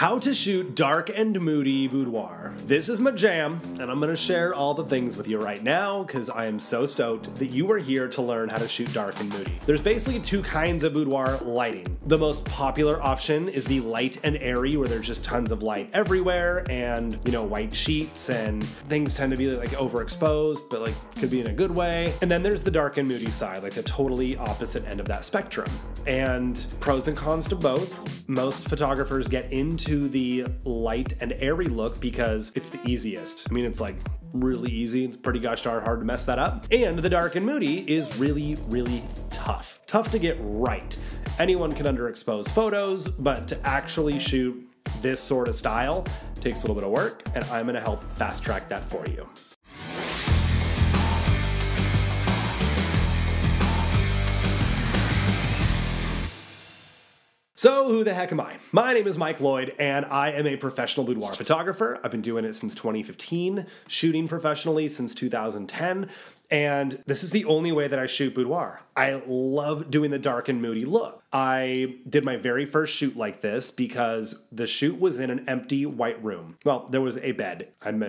How to shoot dark and moody boudoir. This is my jam, and I'm gonna share all the things with you right now because I am so stoked that you are here to learn how to shoot dark and moody. There's basically two kinds of boudoir lighting. The most popular option is the light and airy, where there's just tons of light everywhere and, you know, white sheets and things tend to be like overexposed, but like could be in a good way. And then there's the dark and moody side, like the totally opposite end of that spectrum. And pros and cons to both. Most photographers get into the light and airy look because it's the easiest. I mean, it's like really easy. It's pretty gosh darn hard to mess that up. And the dark and moody is really, really tough. Tough to get right. Anyone can underexpose photos, but to actually shoot this sort of style takes a little bit of work, and I'm gonna help fast track that for you. So, who the heck am I? My name is Mike Lloyd, and I am a professional boudoir photographer. I've been doing it since 2015, shooting professionally since 2010, and this is the only way that I shoot boudoir. I love doing the dark and moody look. I did my very first shoot like this because the shoot was in an empty white room. Well, there was a bed. I'm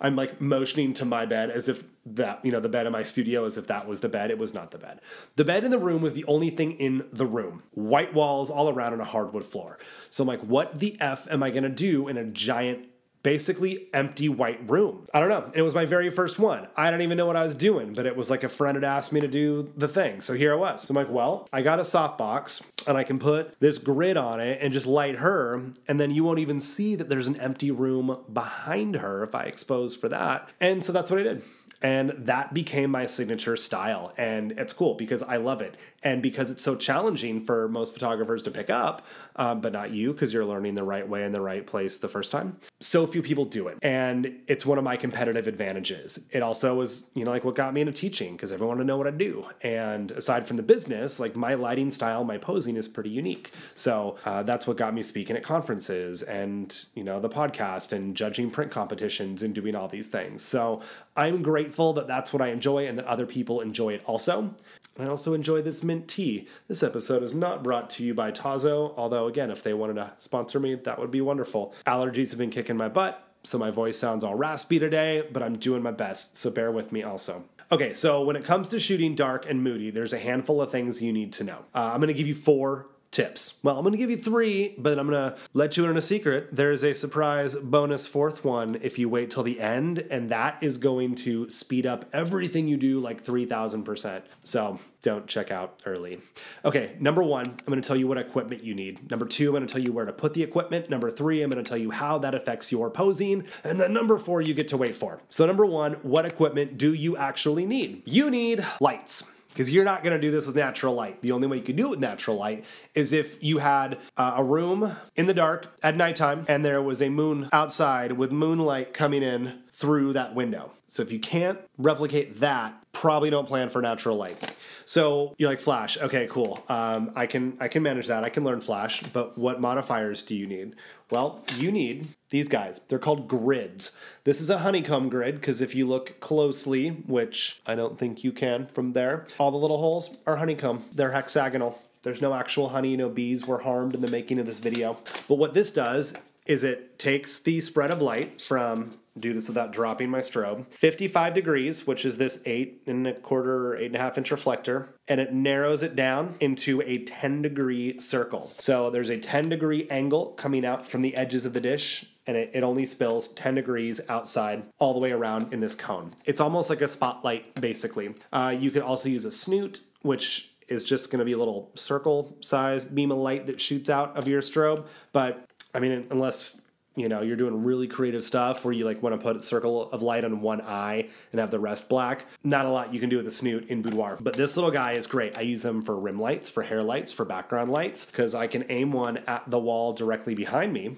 I'm like motioning to my bed as if that, you know, the bed in my studio as if that was the bed. It was not the bed. The bed in the room was the only thing in the room. White walls all around and a hardwood floor. So I'm like, what the F am I going to do in a giant basically empty white room. I don't know. It was my very first one. I don't even know what I was doing, but it was like a friend had asked me to do the thing. So here I was. I'm like, well, I got a softbox and I can put this grid on it and just light her. And then you won't even see that there's an empty room behind her if I expose for that. And so that's what I did. And that became my signature style. And it's cool because I love it. And because it's so challenging for most photographers to pick up, um, but not you because you're learning the right way in the right place the first time. So few people do it. And it's one of my competitive advantages. It also was, you know, like what got me into teaching because everyone wanted to know what I do. And aside from the business, like my lighting style, my posing is pretty unique. So uh, that's what got me speaking at conferences and, you know, the podcast and judging print competitions and doing all these things. So I'm grateful that that's what I enjoy and that other people enjoy it also. I also enjoy this mint tea. This episode is not brought to you by Tazo, although, again, if they wanted to sponsor me, that would be wonderful. Allergies have been kicking my butt, so my voice sounds all raspy today, but I'm doing my best, so bear with me also. Okay, so when it comes to shooting dark and moody, there's a handful of things you need to know. Uh, I'm gonna give you four tips. Well, I'm going to give you three, but I'm going to let you in on a secret. There's a surprise bonus fourth one if you wait till the end, and that is going to speed up everything you do like 3000%. So don't check out early. Okay, number one, I'm going to tell you what equipment you need. Number two, I'm going to tell you where to put the equipment. Number three, I'm going to tell you how that affects your posing. And then number four, you get to wait for. So, number one, what equipment do you actually need? You need lights because you're not going to do this with natural light. The only way you can do it with natural light is if you had uh, a room in the dark at nighttime and there was a moon outside with moonlight coming in through that window. So if you can't replicate that, probably don't plan for natural light. So you're like Flash, okay, cool. Um, I can I can manage that. I can learn Flash, but what modifiers do you need? Well, you need these guys. They're called grids. This is a honeycomb grid because if you look closely, which I don't think you can from there, all the little holes are honeycomb. They're hexagonal. There's no actual honey, no bees were harmed in the making of this video. But what this does is it takes the spread of light from do this without dropping my strobe. 55 degrees which is this eight and a quarter or eight and a half inch reflector and it narrows it down into a 10 degree circle. So there's a 10 degree angle coming out from the edges of the dish and it, it only spills 10 degrees outside all the way around in this cone. It's almost like a spotlight basically. Uh, you could also use a snoot which is just going to be a little circle size beam of light that shoots out of your strobe but I mean, unless you know you're doing really creative stuff where you like want to put a circle of light on one eye and have the rest black. Not a lot you can do with the snoot in boudoir but this little guy is great. I use them for rim lights for hair lights for background lights because i can aim one at the wall directly behind me.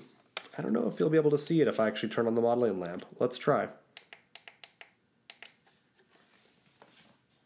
I don't know if you'll be able to see it if i actually turn on the modeling lamp. Let's try.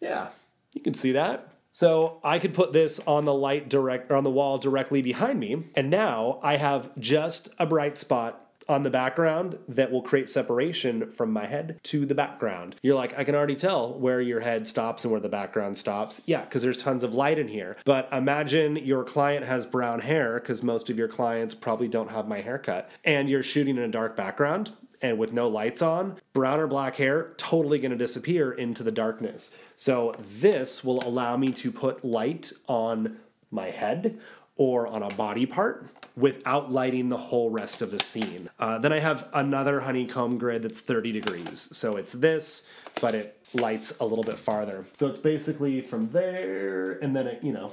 Yeah you can see that so I could put this on the light direct or on the wall directly behind me, and now I have just a bright spot on the background that will create separation from my head to the background. You're like, I can already tell where your head stops and where the background stops. Yeah, because there's tons of light in here. But imagine your client has brown hair, because most of your clients probably don't have my haircut, and you're shooting in a dark background and with no lights on, brown or black hair totally going to disappear into the darkness. So this will allow me to put light on my head or on a body part without lighting the whole rest of the scene. Uh, then I have another honeycomb grid that's 30 degrees. So it's this, but it lights a little bit farther. So it's basically from there, and then it, you know,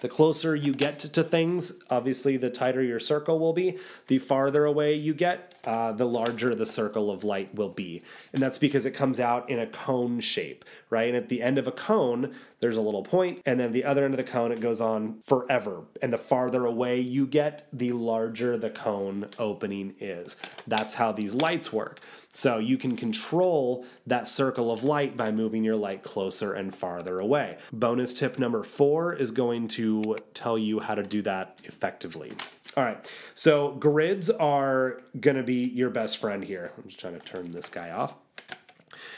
the closer you get to things, obviously, the tighter your circle will be. The farther away you get, uh, the larger the circle of light will be. And that's because it comes out in a cone shape, right? And at the end of a cone, there's a little point, and then the other end of the cone, it goes on forever. And the farther away you get, the larger the cone opening is. That's how these lights work. So you can control that circle of light by moving your light closer and farther away. Bonus tip number four is going to tell you how to do that effectively. All right, so grids are gonna be your best friend here. I'm just trying to turn this guy off.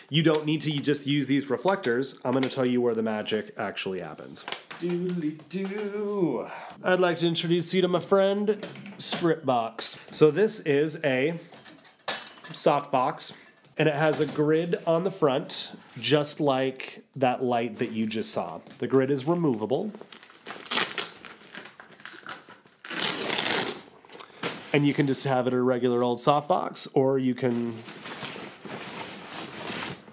You don't need to just use these reflectors. I'm gonna tell you where the magic actually happens. Doodly doo. I'd like to introduce you to my friend, Stripbox. So this is a softbox and it has a grid on the front just like that light that you just saw. The grid is removable. And you can just have it a regular old softbox or you can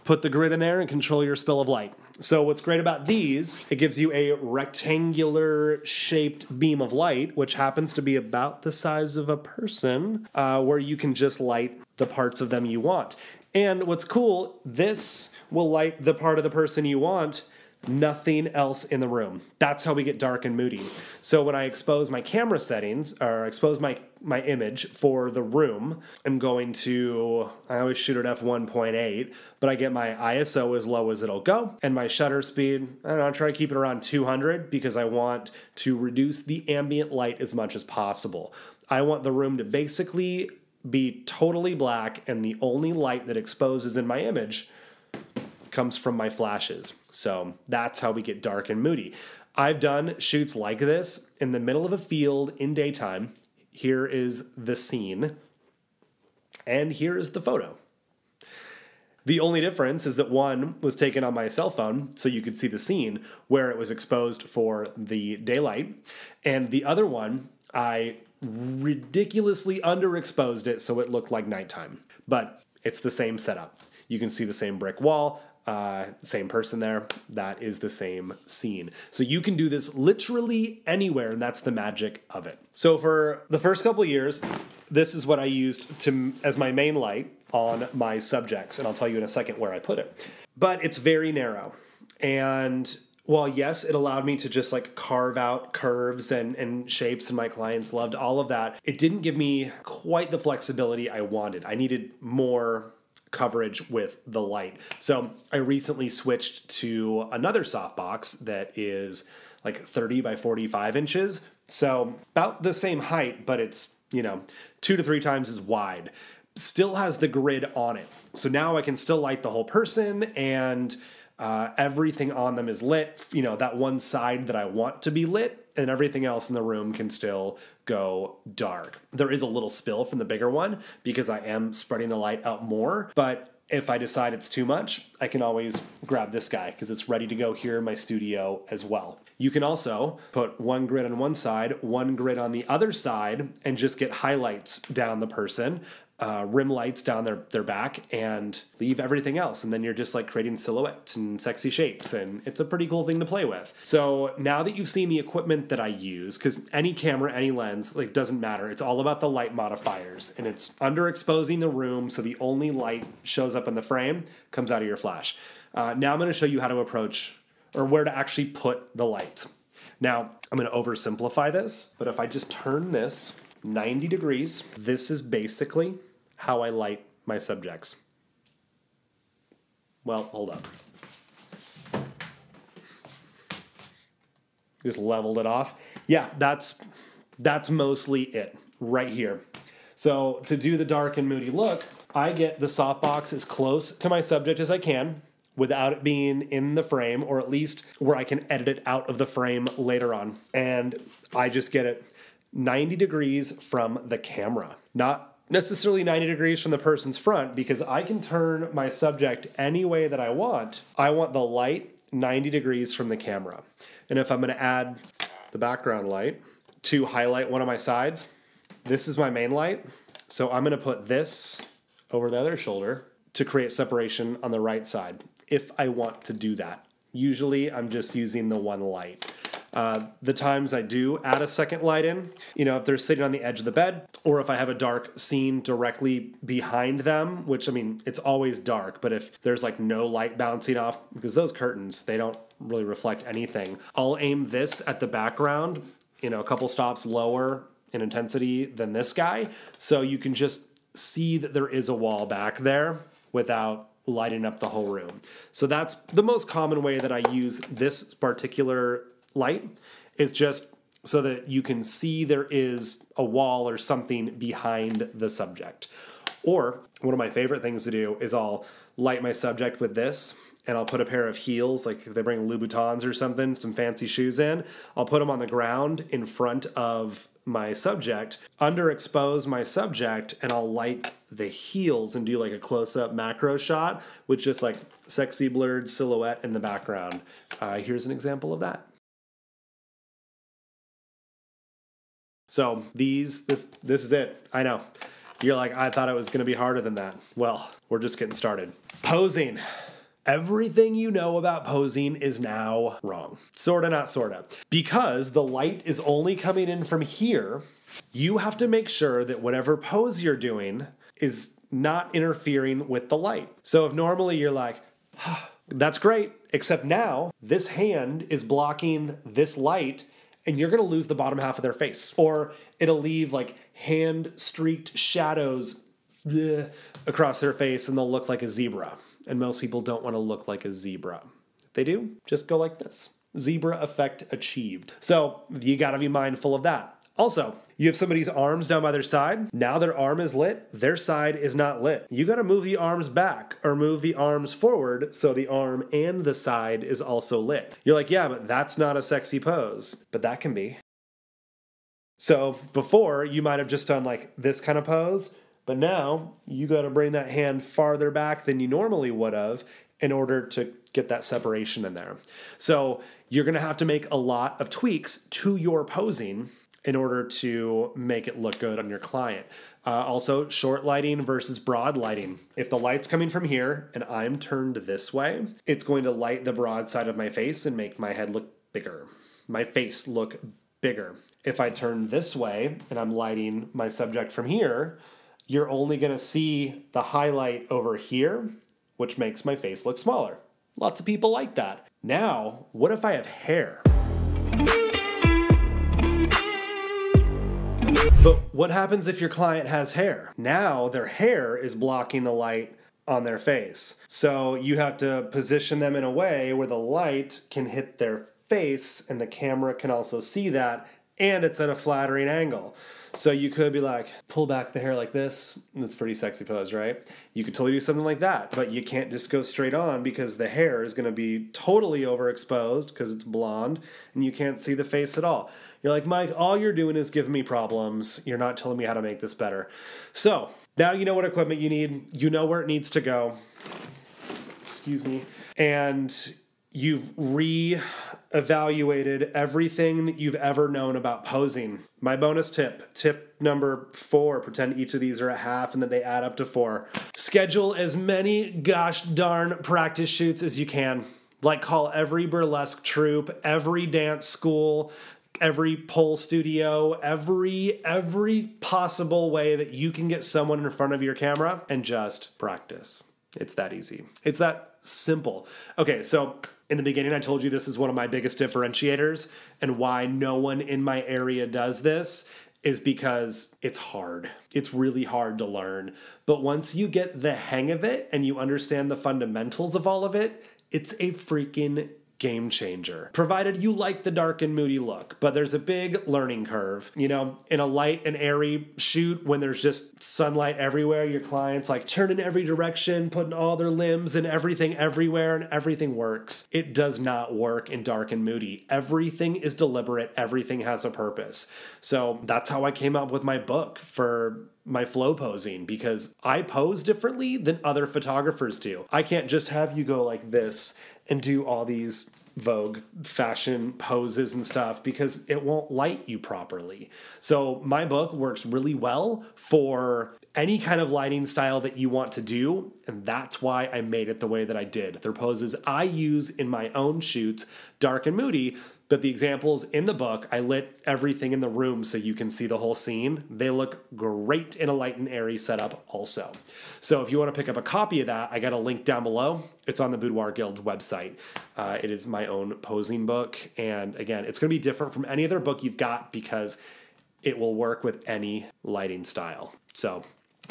put the grid in there and control your spill of light. So what's great about these, it gives you a rectangular shaped beam of light, which happens to be about the size of a person, uh, where you can just light the parts of them you want. And what's cool, this will light the part of the person you want nothing else in the room. That's how we get dark and moody. So when I expose my camera settings or expose my my image for the room, I'm going to I always shoot at f1.8, but I get my ISO as low as it'll go and my shutter speed, I don't know, I try to keep it around 200 because I want to reduce the ambient light as much as possible. I want the room to basically be totally black and the only light that exposes in my image comes from my flashes. So that's how we get dark and moody. I've done shoots like this in the middle of a field in daytime. Here is the scene, and here is the photo. The only difference is that one was taken on my cell phone, so you could see the scene where it was exposed for the daylight, and the other one, I ridiculously underexposed it so it looked like nighttime. But it's the same setup. You can see the same brick wall, uh, same person there. That is the same scene. So you can do this literally anywhere, and that's the magic of it. So for the first couple years, this is what I used to as my main light on my subjects, and I'll tell you in a second where I put it. But it's very narrow, and while yes, it allowed me to just like carve out curves and, and shapes, and my clients loved all of that, it didn't give me quite the flexibility I wanted. I needed more coverage with the light. So I recently switched to another softbox that is like 30 by 45 inches. So about the same height, but it's, you know, two to three times as wide. Still has the grid on it. So now I can still light the whole person and uh, everything on them is lit. You know, that one side that I want to be lit and everything else in the room can still go dark. There is a little spill from the bigger one because I am spreading the light out more, but if I decide it's too much, I can always grab this guy because it's ready to go here in my studio as well. You can also put one grid on one side, one grid on the other side, and just get highlights down the person uh, rim lights down their, their back and leave everything else. And then you're just like creating silhouettes and sexy shapes. And it's a pretty cool thing to play with. So now that you've seen the equipment that I use, because any camera, any lens, like doesn't matter. It's all about the light modifiers. And it's underexposing the room so the only light shows up in the frame comes out of your flash. Uh, now I'm going to show you how to approach or where to actually put the light. Now, I'm going to oversimplify this, but if I just turn this 90 degrees, this is basically how I light my subjects. Well, hold up. Just leveled it off. Yeah, that's that's mostly it right here. So to do the dark and moody look, I get the softbox as close to my subject as I can without it being in the frame, or at least where I can edit it out of the frame later on. And I just get it 90 degrees from the camera, not necessarily 90 degrees from the person's front, because I can turn my subject any way that I want. I want the light 90 degrees from the camera. And if I'm gonna add the background light to highlight one of my sides, this is my main light. So I'm gonna put this over the other shoulder to create separation on the right side if I want to do that. Usually I'm just using the one light. Uh, the times I do add a second light in, you know, if they're sitting on the edge of the bed, or if I have a dark scene directly behind them, which I mean, it's always dark, but if there's like no light bouncing off, because those curtains, they don't really reflect anything, I'll aim this at the background, you know, a couple stops lower in intensity than this guy. So you can just see that there is a wall back there without lighting up the whole room. So that's the most common way that I use this particular light is just so that you can see there is a wall or something behind the subject. Or one of my favorite things to do is I'll light my subject with this and I'll put a pair of heels, like if they bring Louboutins or something, some fancy shoes in, I'll put them on the ground in front of my subject, underexpose my subject, and I'll light the heels and do like a close up macro shot with just like sexy blurred silhouette in the background. Uh, here's an example of that. So these, this, this is it. I know. You're like, I thought it was going to be harder than that. Well, we're just getting started. Posing. Everything you know about posing is now wrong. Sorta, not sorta. Because the light is only coming in from here, you have to make sure that whatever pose you're doing is not interfering with the light. So if normally you're like, that's great, except now this hand is blocking this light and you're to lose the bottom half of their face. Or it'll leave like hand streaked shadows bleh, across their face and they'll look like a zebra. And most people don't want to look like a zebra. If they do, just go like this. Zebra effect achieved. So you got to be mindful of that. Also, you have somebody's arms down by their side. Now their arm is lit, their side is not lit. You got to move the arms back or move the arms forward so the arm and the side is also lit. You're like, yeah, but that's not a sexy pose. But that can be. So before, you might have just done like this kind of pose, but now you got to bring that hand farther back than you normally would have in order to get that separation in there. So you're going to have to make a lot of tweaks to your posing in order to make it look good on your client. Uh, also, short lighting versus broad lighting. If the light's coming from here and I'm turned this way, it's going to light the broad side of my face and make my head look bigger, my face look bigger. If I turn this way and I'm lighting my subject from here, you're only going to see the highlight over here, which makes my face look smaller. Lots of people like that. Now, what if I have hair? But what happens if your client has hair? Now their hair is blocking the light on their face. So you have to position them in a way where the light can hit their face and the camera can also see that and it's at a flattering angle. So you could be like, pull back the hair like this. That's pretty sexy pose, right? You could totally do something like that, but you can't just go straight on because the hair is going to be totally overexposed because it's blonde and you can't see the face at all. You're like, Mike, all you're doing is giving me problems. You're not telling me how to make this better. So now you know what equipment you need, you know where it needs to go. Excuse me. And you've re evaluated everything that you've ever known about posing. My bonus tip, tip number four, pretend each of these are a half and then they add up to four. Schedule as many gosh darn practice shoots as you can. Like call every burlesque troupe, every dance school, every pole studio, every every possible way that you can get someone in front of your camera and just practice. It's that easy. It's that simple. Okay, so in the beginning, I told you this is one of my biggest differentiators, and why no one in my area does this is because it's hard. It's really hard to learn. But once you get the hang of it and you understand the fundamentals of all of it, it's a freaking game changer. Provided you like the dark and moody look, but there's a big learning curve. You know, in a light and airy shoot when there's just sunlight everywhere, your clients like turn in every direction, putting all their limbs and everything everywhere and everything works. It does not work in dark and moody. Everything is deliberate, everything has a purpose. So that's how I came up with my book for my flow posing because I pose differently than other photographers do. I can't just have you go like this and do all these Vogue fashion poses and stuff because it won't light you properly. So, my book works really well for any kind of lighting style that you want to do. And that's why I made it the way that I did. They're poses I use in my own shoots, dark and moody, but the examples in the book, I lit everything in the room so you can see the whole scene. They look great in a light and airy setup, also. So if you want to pick up a copy of that, I got a link down below. It's on the Boudoir Guild website. Uh, it is my own posing book. And again, it's going to be different from any other book you've got because it will work with any lighting style. So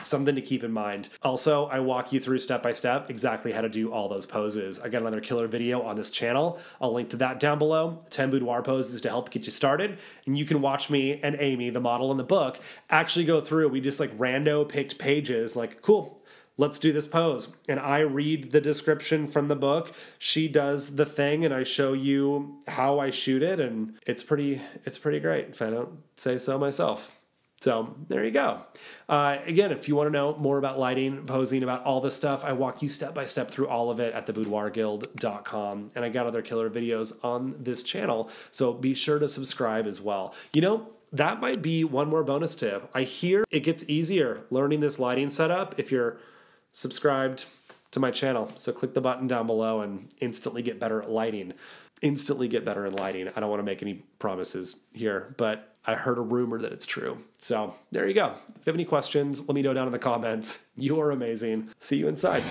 something to keep in mind. Also, I walk you through step by step exactly how to do all those poses. I got another killer video on this channel. I'll link to that down below. 10 boudoir poses to help get you started. And you can watch me and Amy, the model in the book, actually go through. We just like rando picked pages, like, cool, let's do this pose. And I read the description from the book. She does the thing and I show you how I shoot it and it's pretty it's pretty great if I don't say so myself. So there you go. Uh, again, if you want to know more about lighting, posing, about all this stuff, I walk you step by step through all of it at theboudoirguild.com. And I got other killer videos on this channel. So be sure to subscribe as well. You know, that might be one more bonus tip. I hear it gets easier learning this lighting setup if you're subscribed to my channel. So click the button down below and instantly get better at lighting. Instantly get better in lighting. I don't want to make any promises here, but I heard a rumor that it's true. So there you go. If you have any questions, let me know down in the comments. You are amazing. See you inside.